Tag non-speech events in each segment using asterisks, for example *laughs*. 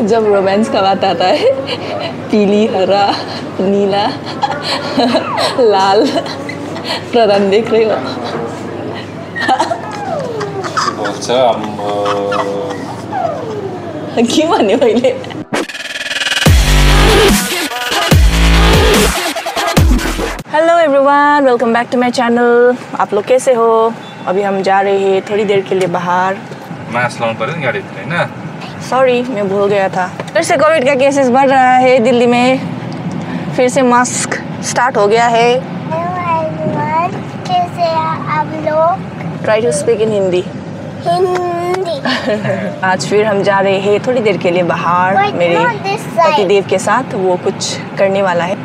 जब रोमांस का बात आता है पीली हरा नीला लाल प्रधान देख रहे हो। के भन्यो मैले hello everyone welcome back to my channel आप लोग कैसे हो? अभी हम जा रहे हैं थोड़ी देर के लिए बाहर। मास्क लाउनु पऱ्यो नि? होइन सॉरी मैं भूल गया था। फिर से कोविड का केसेस बढ़ रहा है दिल्ली में। फिर से मास्क स्टार्ट हो गया है। हेलो एवरीवन कैसे आप लोग try to speak in Hindi Hindi आज फिर हम जा रहे हैं थोड़ी देर के लिए बाहर। मेरे side. पतिदेव के साथ वो कुछ करने वाला है।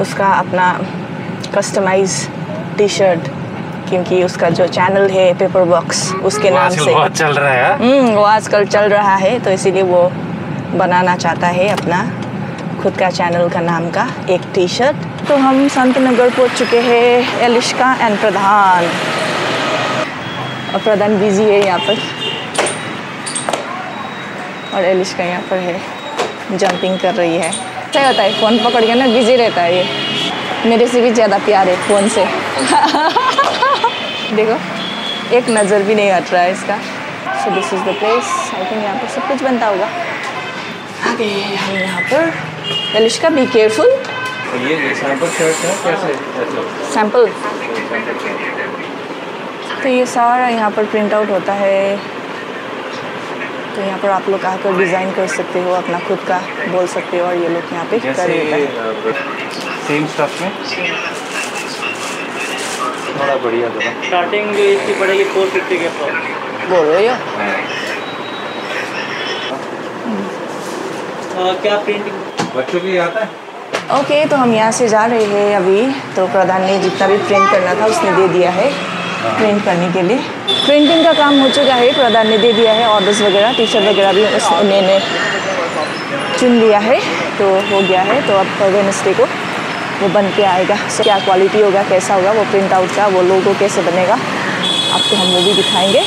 उसका अपना कस्टमाइज टी शर्ट क्योंकि उसका जो चैनल है पेपर बॉक्स उसके नाम से। बहुत चल रहा है हम्म वो आजकल चल रहा है तो इसीलिए वो बनाना चाहता है अपना खुद का चैनल का नाम का एक टी शर्ट तो हम संत नगर पहुँच चुके हैं एलिश्का एंड प्रधान। और प्रधान बिज़ी है यहाँ पर। और एलिश्का यहाँ पर है जंपिंग कर रही है। क्या होता है फ़ोन पकड़ के ना बिज़ी रहता है ये। मेरे से भी ज़्यादा प्यार है फ़ोन से। *laughs* देखो एक नज़र भी नहीं हट रहा है इसका। So this is the place I think यहाँ पर सब कुछ बनता होगा। आ गए हैं हम यहाँ पर। एलिश्का बी केयरफुल ये ये सैंपल कैसे सैंपल तो ये सारा यहाँ पर प्रिंट आउट होता है। तो यहाँ पर आप लोग आकर डिज़ाइन कर सकते हो अपना खुद का बोल सकते हो और ये लोग यहाँ पे कर जैसे देता सेम स्टफ़ में? थोड़ा बढ़िया दो स्टार्टिंग जो इसकी पड़ेगी फोर फिफ्टी के पास बोल रहे हो क्या प्रिंटिंग बच्चों के लिए आता है? ओके okay, तो हम यहाँ से जा रहे हैं अभी। तो प्रधान ने जितना भी प्रिंट करना था उसने दे दिया है प्रिंट करने के लिए। प्रिंटिंग का काम हो चुका है प्रधान ने दे दिया है ऑर्डर्स वगैरह टी शर्ट वगैरह भी उन्होंने चुन लिया है। तो हो गया है तो अब वेनसडे को। वो बन के आएगा। So, क्या क्वालिटी होगा कैसा होगा वो प्रिंट आउट का वो लोगो कैसे बनेगा आपको हम वो भी दिखाएँगे।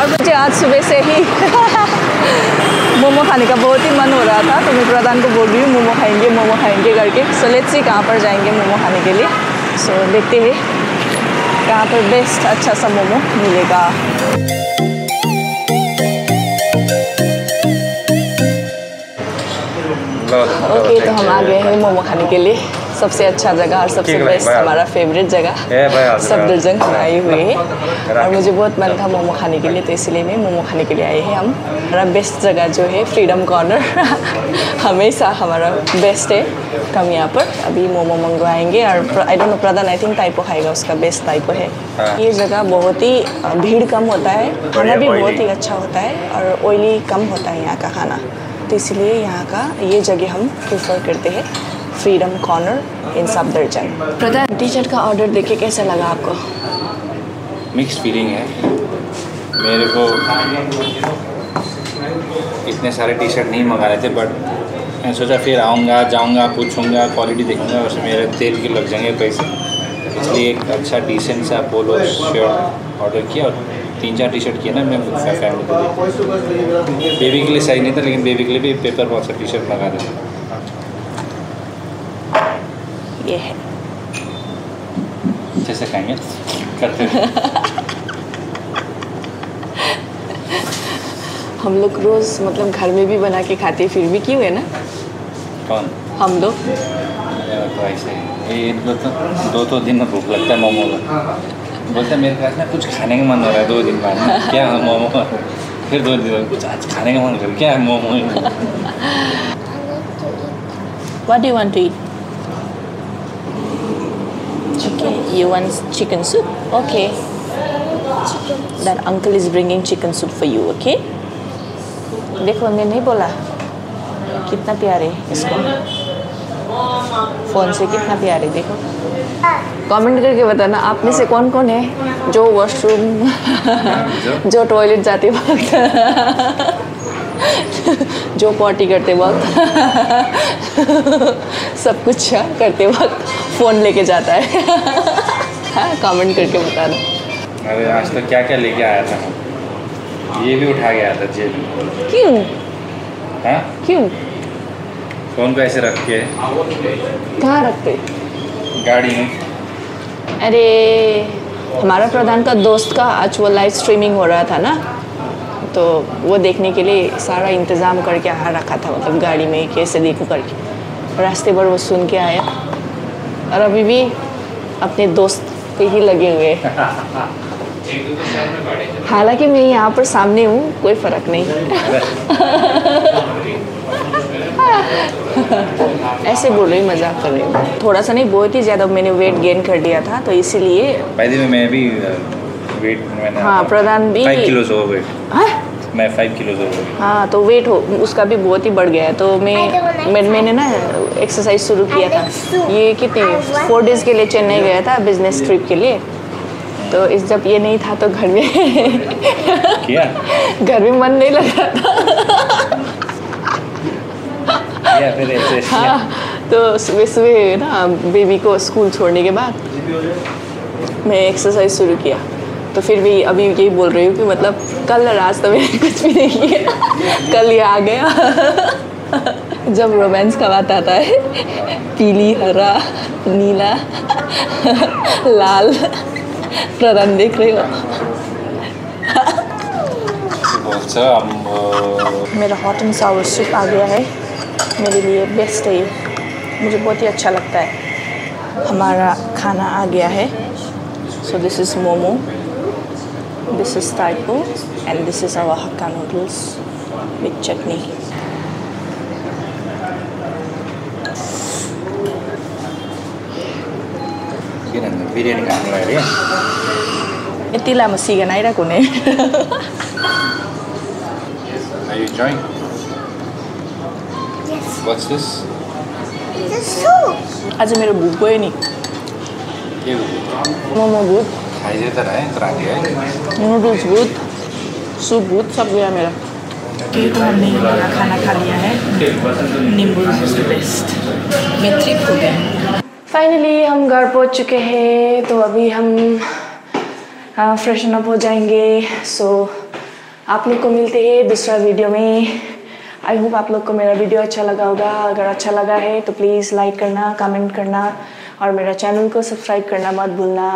और मुझे आज सुबह से ही *laughs* मोमो खाने का बहुत ही मन हो रहा था तो मैं प्रधान को बोल रही हूँ मोमो खाएँगे मोमो खाएँगे करके। सो लेट्स सी कहाँ पर जाएँगे मोमो खाने के लिए। सो देखते हैं कहाँ पर बेस्ट अच्छा सा मोमो मिलेगा। ओके okay, तो हम आ गए हैं मोमो खाने के लिए। सबसे अच्छा जगह और सबसे बेस्ट हमारा फेवरेट जगह। सब। दर्जन बनाई हुई है। और मुझे बहुत मन था मोमो खाने के लिए तो इसलिए मैं मोमो खाने के लिए आए हैं हम। हमारा बेस्ट जगह जो है फ्रीडम कॉर्नर *laughs* हमेशा हमारा बेस्ट है। तो हम यहाँ पर अभी मोमो मंगवाएँगे और I don't know Pradhan I think typo खाएगा उसका बेस्ट टाइपो है। हाँ। ये जगह बहुत ही भीड़ कम होता है। खाना भी बहुत ही अच्छा होता है और ऑयली कम होता है यहाँ का खाना। तो इसलिए यहाँ का ये जगह हम प्रेफर करते हैं। फ्रीडम कॉर्नर इन सब दर्जन प्रधान टी शर्ट का ऑर्डर देखे कैसा लगा आपको मिक्स फीलिंग है मेरे को इतने सारे टी शर्ट नहीं मंगा रहे थे बट मैं सोचा फिर आऊँगा जाऊँगा पूछूँगा क्वालिटी देखूँगा उसमें मेरे तेल के लग जाएँगे पैसे। इसलिए एक अच्छा डिसेंट सा पोलो शर्ट ऑर्डर किया और तीन चार टी शर्ट किया ना मैं फैमिली को बेबी के लिए सही नहीं था लेकिन बेबी के लिए भी पेपर बॉक्स का टी शर्ट मंगा देता। ये है। अच्छे से खाएँगे करते हम लोग रोज़ मतलब घर में भी बना के खाते हैं, फिर भी क्यों है ना? कौन? हम लोग तो ऐसे ये इनको तो दो दो दिन में भूख लगता है मोमो का। बोलते मेरे पास ना कुछ खाने का मन हो रहा है दो दिन बाद। क्या है मोमो? फिर दो दिन कुछ आज खाने का मन कर क्या है momo? What do you want to eat? Chicken. You want chicken soup? Okay. That uncle is bringing chicken soup for you, okay? देखो मैं नहीं बोला कितना प्यारे है इसको फ़ोन से कितना प्यारे देखो कमेंट करके बताना आप में से कौन कौन है जो वॉशरूम जो टॉयलेट जाते वक्त जो पॉटी करते वक्त। सब कुछ करते वक्त फ़ोन लेके जाता है। हाँ कमेंट करके बताना। अरे आज तो क्या क्या लेके आया था? ये भी उठा गया था जेब में। क्यों? हाँ? क्यों? फ़ोन को ऐसे रख के। कहाँ रखते? गाड़ी में। अरे हमारा प्रधान का दोस्त का आज वो लाइव स्ट्रीमिंग हो रहा था ना। तो वो देखने के लिए सारा इंतज़ाम करके आ रखा था मतलब गाड़ी में कैसे देखूँ करके। रास्ते पर वो सुन के आया। और अभी भी अपने दोस्त पे ही लगे हुए हालाँकि मैं यहाँ पर सामने हूँ, कोई फ़र्क नहीं। *laughs* ऐसे बोल रही मज़ाक कर रही हूँ। थोड़ा सा नहीं, बहुत ही ज़्यादा मैंने वेट गेन कर दिया था तो इसीलिए मैं भी वेट मैंने हाँ, प्रधान भी- फाइव किलोज ओवर वेट हाँ? मैं फाइव किलोज ओवर वेट हाँ तो वेट हो उसका भी बहुत ही बढ़ गया है। तो मैं मैं मैंने ना एक्सरसाइज शुरू किया था। ये कितनी फोर डेज़ के लिए चेन्नई गया था बिज़नेस ट्रिप के लिए। तो इस जब ये नहीं था तो घर में किया? घर में मन नहीं लग रहा था। फिर ऐसे। हाँ तो सुबह सुबह ना बेबी को स्कूल छोड़ने के बाद मैं एक्सरसाइज शुरू किया। तो फिर भी अभी यही बोल रही हूँ कि मतलब कल रात तो मैंने *laughs* कुछ भी नहीं किया। कल ये आ गया। *laughs* जब रोमांस का बात आता है पीली हरा नीला *laughs* लाल प्रधान देख रहे हो। मेरा हॉट एंड सावर सूप आ गया है। मेरे लिए बेस्ट है ये। मुझे बहुत ही अच्छा लगता है। हमारा खाना आ गया है। So this is momo. This is taiko and this is our Hakka noodles with chutney. Are you enjoying? Are you enjoying? Yes. What's this? It's a soup. I'm मेरो भुत गयो नि के भुत मोमो good. त है है। नूडल्स भूत सूप भूत सब गया मेरा। ये तो हमने हमारा खाना खा लिया है। नींबू बेस्ट मैं ट्रिप हो। गया फाइनली हम घर पहुँच चुके हैं तो अभी हम फ्रेशन अप हो जाएँगे। सो आप लोग को मिलते हैं दूसरा वीडियो में। आई होप आप लोग को मेरा वीडियो अच्छा लगा होगा। अगर अच्छा लगा है तो प्लीज़ लाइक करना कमेंट करना। और मेरा चैनल को सब्सक्राइब करना मत भूलना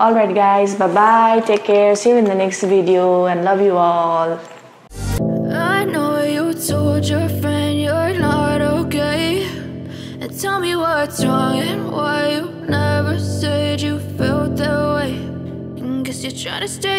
all right guys bye bye take care see you in the next video and love you all I know you told your friend you're not okay. And tell me what's wrong and why you never said you felt that way. And guess you're trying to stay.